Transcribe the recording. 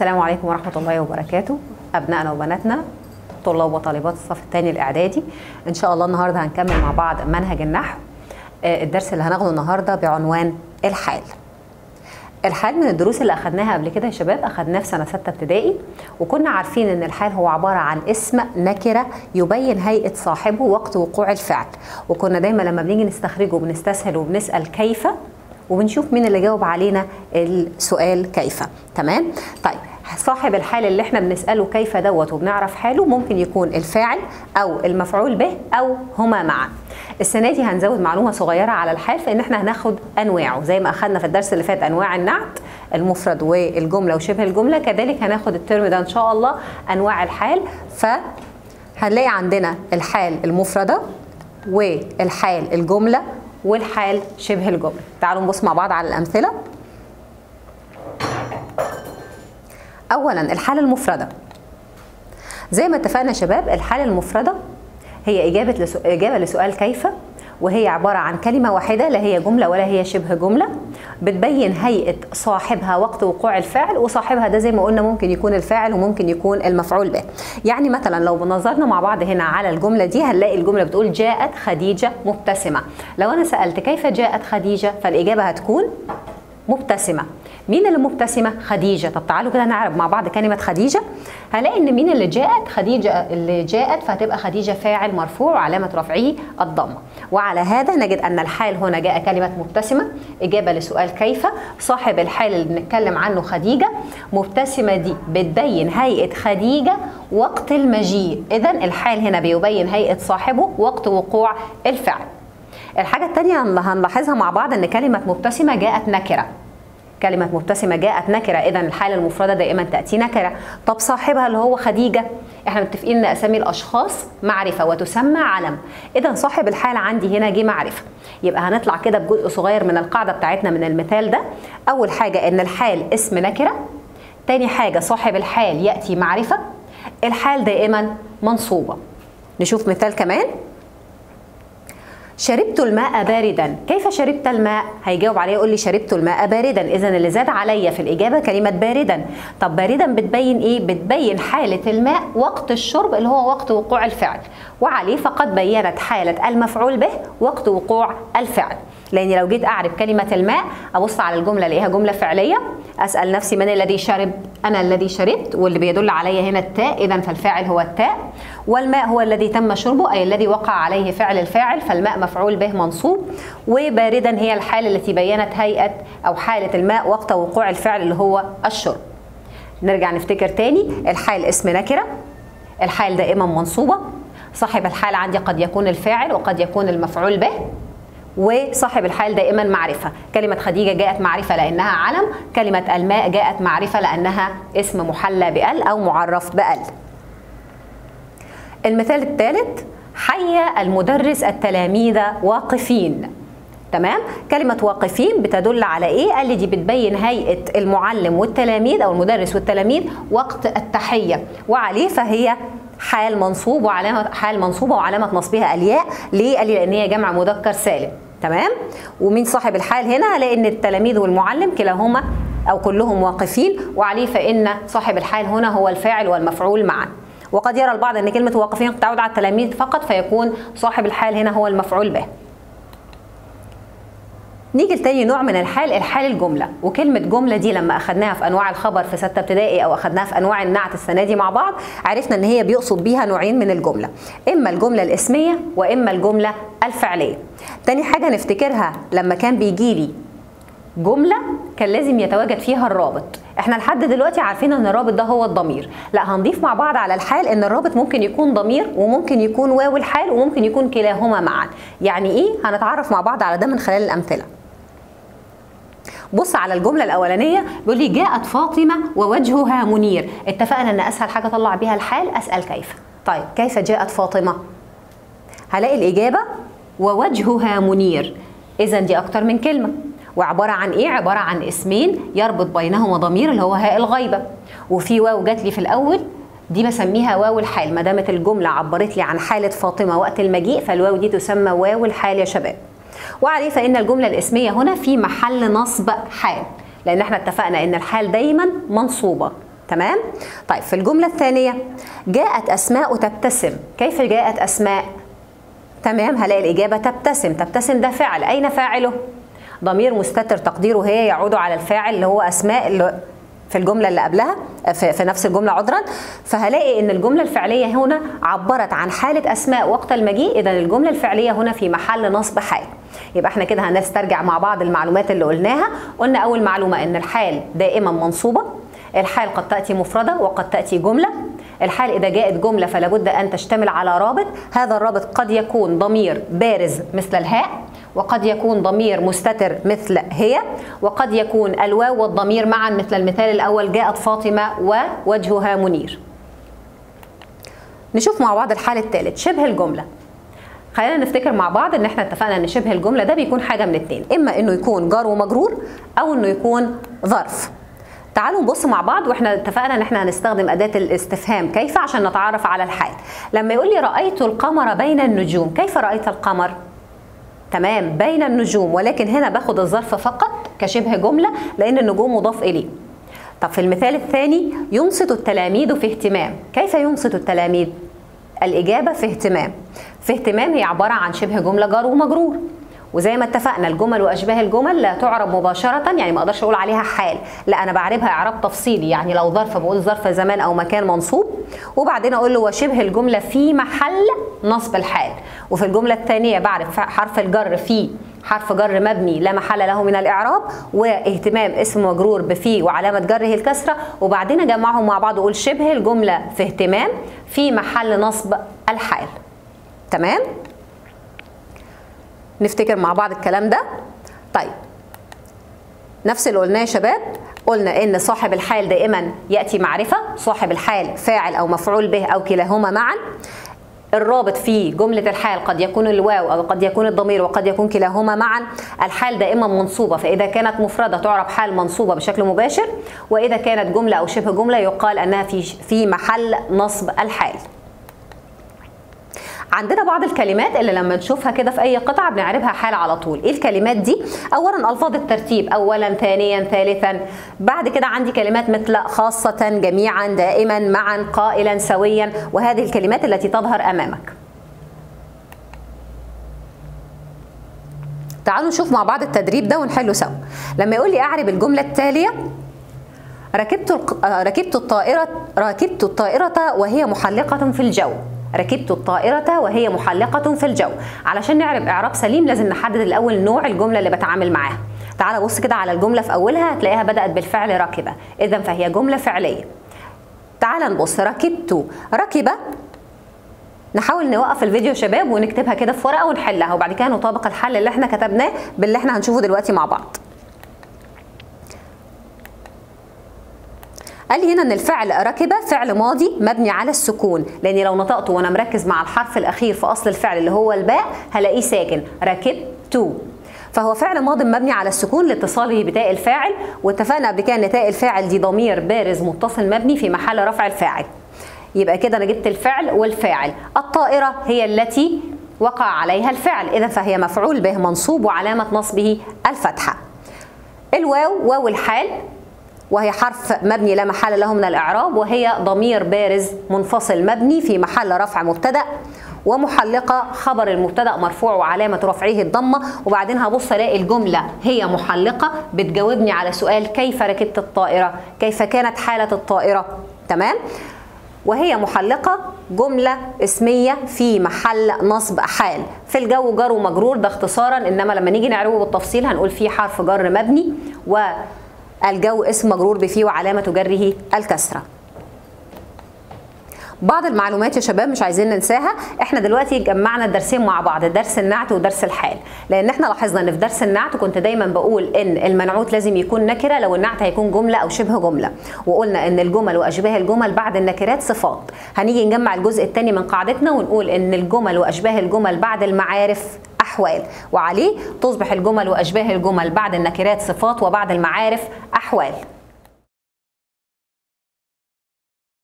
السلام عليكم ورحمة الله وبركاته. أبنائنا وبناتنا طلاب وطالبات الصف الثاني الإعدادي. إن شاء الله النهاردة هنكمل مع بعض منهج النحو. آه، الدرس اللي هناخده النهاردة بعنوان الحال. الحال من الدروس اللي أخدناها قبل كده يا شباب. أخدناه في سنة ستة ابتدائي وكنا عارفين إن الحال هو عبارة عن اسم نكرة يبين هيئة صاحبه وقت وقوع الفعل. وكنا دايما لما بنيجي نستخرجه بنستسهل وبنسأل كيف وبنشوف مين اللي جاوب علينا السؤال كيف. تمام؟ طيب صاحب الحال اللي إحنا بنسأله كيف دوت وبنعرف حاله ممكن يكون الفاعل أو المفعول به أو هما معا. السنة دي هنزود معلومة صغيرة على الحال فان إحنا هناخد أنواعه. زي ما اخدنا في الدرس اللي فات أنواع النعت المفرد والجملة وشبه الجملة كذلك هناخد الترم ده إن شاء الله أنواع الحال. فهنلاقي عندنا الحال المفردة والحال الجملة والحال شبه الجمله تعالوا نبص مع بعض على الأمثلة اولا الحاله المفردة زي ما اتفقنا يا شباب الحاله المفردة هي. إجابة لسؤال كيف وهي عبارة عن كلمة واحدة لا هي جملة ولا هي شبه جملة. بتبين هيئة صاحبها وقت وقوع الفعل وصاحبها ده زي ما قلنا ممكن يكون الفاعل وممكن يكون المفعول به. يعني مثلا لو بنظرنا مع بعض هنا على الجملة دي هنلاقي الجملة بتقول جاءت خديجة مبتسمة. لو أنا سألت كيف جاءت خديجة فالإجابة هتكون مبتسمة. مين اللي مبتسمة؟ خديجة، طب تعالوا كده نعرف مع بعض كلمة خديجة، هلاقي إن مين اللي جاءت؟ خديجة اللي جاءت فهتبقى خديجة فاعل مرفوع وعلامة رفعه الضمة، وعلى هذا نجد أن الحال هنا جاء كلمة مبتسمة، إجابة لسؤال كيف؟ صاحب الحال اللي بنتكلم عنه خديجة، مبتسمة دي بتبين هيئة خديجة وقت المجيء، إذا الحال هنا بيبين هيئة صاحبه وقت وقوع الفعل. الحاجة الثانية هنلاحظها مع بعض إن كلمة مبتسمة جاءت نكرة، كلمة مبتسمة جاءت نكرة. إذا الحالة المفردة دائما تأتي نكرة. طب صاحبها اللي هو خديجة إحنا متفقين إن أسامي الأشخاص معرفة وتسمى علم. اذا صاحب الحال عندي هنا جه معرفة. يبقى هنطلع كده بجزء صغير من القاعدة بتاعتنا من المثال ده. أول حاجة إن الحال اسم نكرة. تاني حاجة صاحب الحال يأتي معرفة. الحال دائما منصوبة. نشوف مثال كمان. شربت الماء باردا. كيف شربت الماء؟ هيجاوب عليه يقول لي شربت الماء باردا. اذا اللي زاد عليا في الإجابة كلمة باردا. طب باردا بتبين إيه؟ بتبين حالة الماء وقت الشرب اللي هو وقت وقوع الفعل. وعليه فقد بينت حالة المفعول به وقت وقوع الفعل. لأني لو جيت اعرف كلمة الماء أبص على الجملة الاقيها جملة فعلية أسأل نفسي من الذي شرب؟ أنا الذي شربت واللي بيدل علي هنا التاء. اذا فالفاعل هو التاء. والماء هو الذي تم شربه أي الذي وقع عليه فعل الفاعل فالماء مفعول به منصوب. وباردا هي الحالة التي بينت هيئة أو حالة الماء وقت وقوع الفعل اللي هو الشرب. نرجع نفتكر تاني. الحال اسم نكرة. الحال دائما منصوبة. صاحب الحال عندي قد يكون الفاعل وقد يكون المفعول به. وصاحب الحال دائما معرفة. كلمة خديجة جاءت معرفة لأنها علم. كلمة الماء جاءت معرفة لأنها اسم محلى بأل أو معرف بأل. المثال الثالث حي المدرس التلاميذ واقفين تمام كلمة واقفين بتدل على إيه قال لي دي بتبين هيئة المعلم والتلاميذ أو المدرس والتلاميذ وقت التحية وعليه فهي حال منصوب وعلامة حال منصوبة وعلامة نصبها الياء ليه؟ قال لي لأن هي جمع مذكر سالم تمام؟ ومين صاحب الحال هنا؟ إن التلاميذ والمعلم كلاهما أو كلهم واقفين وعليه فإن صاحب الحال هنا هو الفاعل والمفعول معا. وقد يرى البعض أن كلمة واقفين تعود على التلاميذ فقط فيكون صاحب الحال هنا هو المفعول به. نيجي لتاني نوع من الحال الحال الجملة. وكلمة جملة دي لما أخدناها في أنواع الخبر في ستة ابتدائي أو أخدناها في أنواع النعت السنة دي مع بعض عرفنا إن هي بيقصد بيها نوعين من الجملة. إما الجملة الإسمية وإما الجملة الفعلية. تاني حاجة نفتكرها لما كان بيجي لي جملة كان لازم يتواجد فيها الرابط. إحنا لحد دلوقتي عارفين ان الرابط ده هو الضمير. لا هنضيف مع بعض على الحال ان الرابط ممكن يكون ضمير وممكن يكون واو الحال وممكن يكون كلاهما معا. يعني إيه؟ هنتعرف مع بعض على ده من خلال الامثلة. بص على الجملة الأولانية بيقول لي جاءت فاطمة ووجهها منير. اتفقنا إن أسهل حاجة أطلع بيها الحال أسأل كيف. طيب كيف جاءت فاطمة؟ هلاقي الإجابة ووجهها منير. اذا دي أكتر من كلمة. وعبارة عن إيه؟ عبارة عن اسمين يربط بينهما ضمير اللي هو هاء الغيبة. وفي واو جات لي في الأول دي بسميها واو الحال. ما دامت الجملة عبرت لي عن حالة فاطمة وقت المجيء فالواو دي تسمى واو الحال يا شباب. وعليه فإن الجملة الإسمية هنا في محل نصب حال لأن إحنا اتفقنا إن الحال دايما منصوبة. تمام؟ طيب في الجملة الثانية جاءت أسماء تبتسم. كيف جاءت أسماء؟ تمام هلاقي الإجابة تبتسم. تبتسم ده فعل. أين فاعله؟ ضمير مستتر تقديره هي يعود على الفاعل اللي هو أسماء اللي في الجملة اللي قبلها في, نفس الجملة عذرا. فهلاقي إن الجملة الفعلية هنا عبرت عن حالة أسماء وقت المجيء اذا الجملة الفعلية هنا في محل نصب حال. يبقى إحنا كده هنسترجع مع بعض المعلومات اللي قلناها. قلنا أول معلومة إن الحال دائما منصوبة. الحال قد تأتي مفردة وقد تأتي جملة. الحال إذا جاءت جملة فلا بد أن تشتمل على رابط. هذا الرابط قد يكون ضمير بارز مثل الهاء. وقد يكون ضمير مستتر مثل هي وقد يكون الواو والضمير معا مثل المثال الأول جاءت فاطمة ووجهها منير. نشوف مع بعض الحال الثالث شبه الجملة. خلينا نفتكر مع بعض إن إحنا اتفقنا إن شبه الجملة ده بيكون حاجة من اتنين إما إنه يكون جار ومجرور أو إنه يكون ظرف. تعالوا نبص مع بعض وإحنا اتفقنا إن إحنا هنستخدم أداة الاستفهام. كيف؟ عشان نتعرف على الحال. لما يقول لي رأيت القمر بين النجوم كيف رأيت القمر؟ تمام بين النجوم ولكن هنا باخد الظرف فقط كشبه جملة لأن النجوم مضاف إليه. طب في المثال الثاني ينصت التلاميذ في اهتمام. كيف ينصت التلاميذ؟ الإجابة في اهتمام. في اهتمام هي عبارة عن شبه جملة جار ومجرور. وزي ما اتفقنا الجمل وأشباه الجمل لا تعرب مباشرة يعني ما أقدرش أقول عليها حال لا أنا بعربها إعراب تفصيلي يعني لو ظرف بقول ظرف زمان أو مكان منصوب وبعدين أقول له وشبه الجملة في محل نصب الحال وفي الجملة الثانية بعرف حرف الجر في حرف جر مبني لا محل له من الإعراب واهتمام اسم مجرور بفي وعلامة جره الكسرة وبعدين أجمعهم مع بعض وأقول شبه الجملة في اهتمام في محل نصب الحال. تمام؟ نفتكر مع بعض الكلام ده. طيب نفس اللي قلناه يا شباب قلنا إن صاحب الحال دائما يأتي معرفة صاحب الحال فاعل أو مفعول به أو كلاهما معا. الرابط في جملة الحال قد يكون الواو أو قد يكون الضمير وقد يكون كلاهما معا. الحال دائما منصوبة فإذا كانت مفردة تعرب حال منصوبة بشكل مباشر وإذا كانت جملة أو شبه جملة يقال أنها في في محل نصب الحال. عندنا بعض الكلمات اللي لما نشوفها كده في أي قطعة بنعربها حال على طول. إيه الكلمات دي؟ اولا ألفاظ الترتيب اولا ثانيا ثالثا. بعد كده عندي كلمات مثل خاصة جميعا دائما معا قائلا سويا. وهذه الكلمات التي تظهر أمامك. تعالوا نشوف مع بعض التدريب ده ونحله سوا. لما يقول لي أعرب الجملة التالية ركبت ركبت الطائرة ركبت الطائرة وهي محلقة في الجو. ركبت الطائرة وهي محلقة في الجو. علشان نعرف إعراب سليم لازم نحدد الأول نوع الجملة اللي بتعامل معاها. تعال بص كده على الجملة في أولها هتلاقيها بدأت بالفعل ركبة إذا فهي جملة فعلية. تعال نبص. ركبت. ركبة نحاول نوقف الفيديو شباب ونكتبها كده في ورقة ونحلها وبعد كده نطابق الحل اللي إحنا كتبناه باللي إحنا هنشوفه دلوقتي مع بعض. قال لي هنا إن الفعل ركب فعل ماضي مبني على السكون. لأن لو نطقته وأنا مركز مع الحرف الأخير في أصل الفعل اللي هو الباء هلاقيه ساكن. ركبت فهو فعل ماض مبني على السكون لاتصاله بتاء الفاعل واتفقنا قبل كده إن تاء الفاعل دي ضمير بارز متصل مبني في محل رفع الفاعل. يبقى كده أنا جبت الفعل والفاعل. الطائرة هي التي وقع عليها الفعل إذا فهي مفعول به منصوب وعلامة نصبه الفتحة. الواو واو الحال. وهي حرف مبني لا محل له من الإعراب وهي ضمير بارز منفصل مبني في محل رفع مبتدأ ومحلقة خبر المبتدأ مرفوع وعلامة رفعه الضمة. وبعدين هبص ألاقي الجملة هي محلقة بتجاوبني على سؤال كيف ركبت الطائرة؟ كيف كانت حالة الطائرة؟ تمام؟ وهي محلقة جملة اسمية في محل نصب حال. في الجو جر ومجرور ده اختصارا إنما لما نيجي نعربه بالتفصيل هنقول فيه حرف جر مبني و الجو اسم مجرور بفيه وعلامة جره الكسرة. بعض المعلومات يا شباب مش عايزين ننساها. إحنا دلوقتي جمعنا الدرسين مع بعض درس النعت ودرس الحال. لأن إحنا لاحظنا إن في درس النعت كنت دايما بقول إن المنعوت لازم يكون نكرة لو النعت هيكون جملة أو شبه جملة. وقلنا إن الجمل وأشباه الجمل بعد النكرات صفات. هنيجي نجمع الجزء الثاني من قاعدتنا ونقول إن الجمل وأشباه الجمل بعد المعارف. أحوال. وعليه تصبح الجمل وأشباه الجمل بعد النكرات صفات وبعد المعارف أحوال.